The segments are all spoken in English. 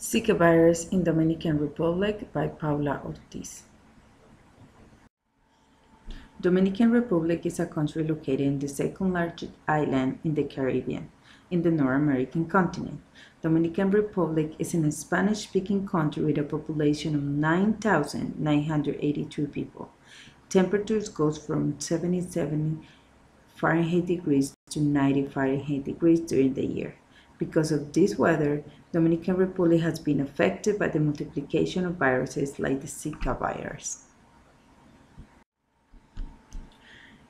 Zika virus in Dominican Republic by Paula Ortiz. Dominican Republic is a country located in the second largest island in the Caribbean, in the North American continent. Dominican Republic is a Spanish-speaking country with a population of 9,982 people. Temperatures goes from 77 Fahrenheit degrees to 90 Fahrenheit degrees during the year. Because of this weather, Dominican Republic has been affected by the multiplication of viruses like the Zika virus.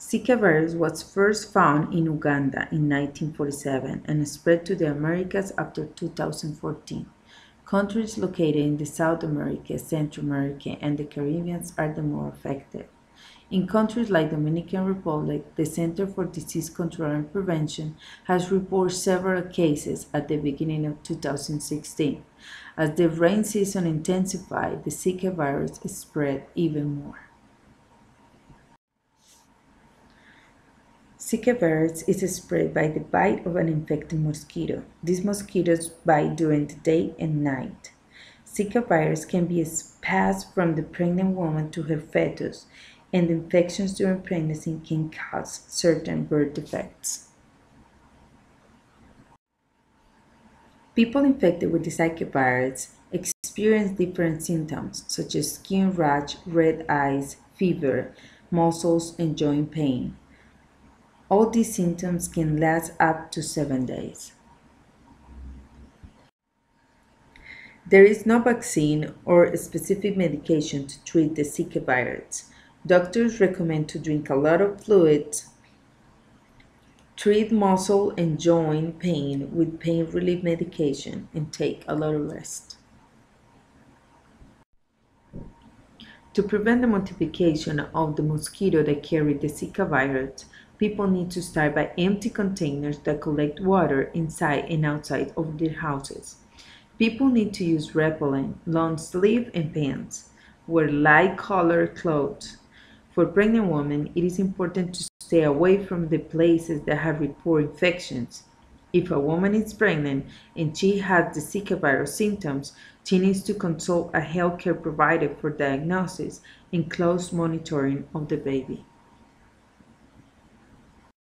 Zika virus was first found in Uganda in 1947 and spread to the Americas after 2014. Countries located in the South America, Central America, and the Caribbean are the more affected. In countries like Dominican Republic, the Center for Disease Control and Prevention has reported several cases at the beginning of 2016. As the rain season intensified, the Zika virus spread even more. Zika virus is spread by the bite of an infected mosquito. These mosquitoes bite during the day and night. Zika virus can be passed from the pregnant woman to her fetus and infections during pregnancy can cause certain birth defects. People infected with the Zika virus experience different symptoms such as skin rash, red eyes, fever, muscles, and joint pain. All these symptoms can last up to seven days. There is no vaccine or specific medication to treat the Zika virus. Doctors recommend to drink a lot of fluids, treat muscle and joint pain with pain relief medication, and take a lot of rest. To prevent the multiplication of the mosquito that carry the Zika virus, people need to start by empty containers that collect water inside and outside of their houses. People need to use repellent, long sleeve and pants. Wear light colored clothes. For pregnant women, it is important to stay away from the places that have reported infections. If a woman is pregnant and she has the Zika virus symptoms, she needs to consult a healthcare provider for diagnosis and close monitoring of the baby.